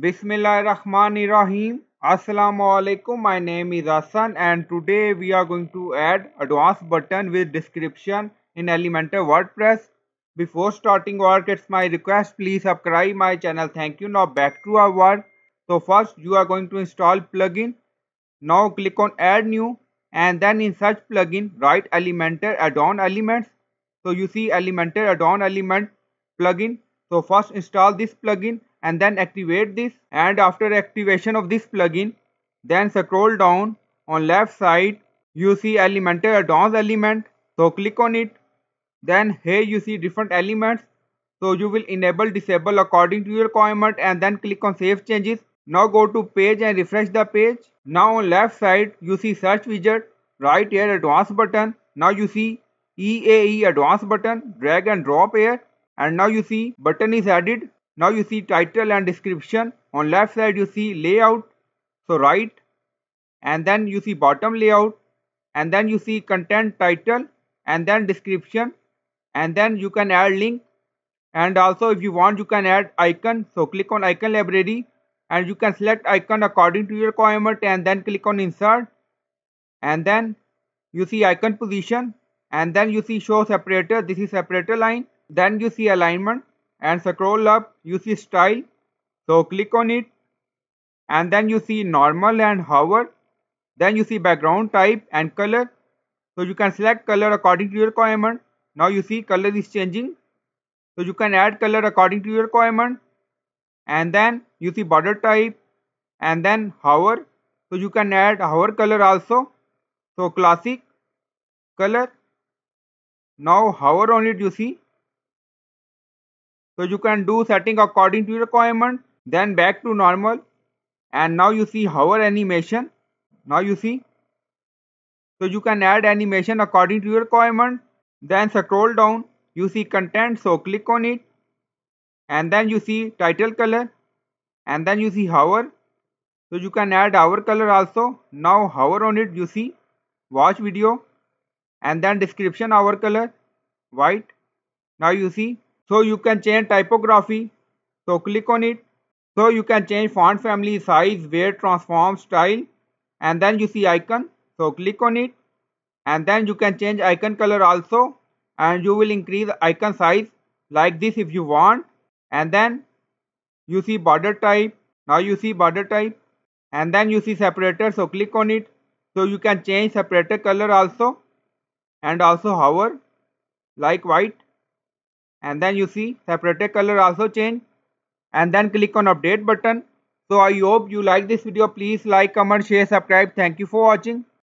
Bismillahirrahmanirrahim. Assalamu alaikum. My name is Hassan and today we are going to add advanced button with description in Elementor WordPress. Before starting work, it's my request please subscribe my channel. Thank you. Now back to our work. So first you are going to install plugin. Now click on add new and then in search plugin write Elementor add-on elements. So you see Elementor add-on element plugin. So first install this plugin and then activate this and after activation of this plugin then scroll down on left side you see Elementor add-ons element so click on it. Then here you see different elements so you will enable disable according to your requirement and then click on save changes. Now go to page and refresh the page. Now on left side you see search widget right here advanced button. Now you see EAE advanced button drag and drop here. And now you see button is added now you see title and description. On left side you see layout. So right. And then you see bottom layout. And then you see content title and then description. And then you can add link. And also if you want you can add icon. So click on icon library. And you can select icon according to your requirement and then click on insert. And then you see icon position. And then you see show separator. This is separator line. Then you see alignment and scroll up you see style. So click on it. And then you see normal and hover. Then you see background type and color. So you can select color according to your requirement. Now you see color is changing. So you can add color according to your requirement. And then you see border type and then hover. So you can add hover color also. So classic color. Now hover on it you see so you can do setting according to your requirement then back to normal. And now you see hover animation. Now you see. So you can add animation according to your requirement. Then scroll down. You see content so click on it. And then you see title color. And then you see hover. So you can add hover color also. Now hover on it you see. Watch video. And then description hover color. White. Now you see so you can change typography. So click on it. So you can change font family size weight transform style and then you see icon. So click on it. And then you can change icon color also. And you will increase icon size like this if you want. And then you see border type. Now you see border type. And then you see separator. So click on it. So you can change separator color also. And also hover like white and then you see separator color also change. And then click on update button. So i hope you like this video. Please like comment share subscribe. Thank you for watching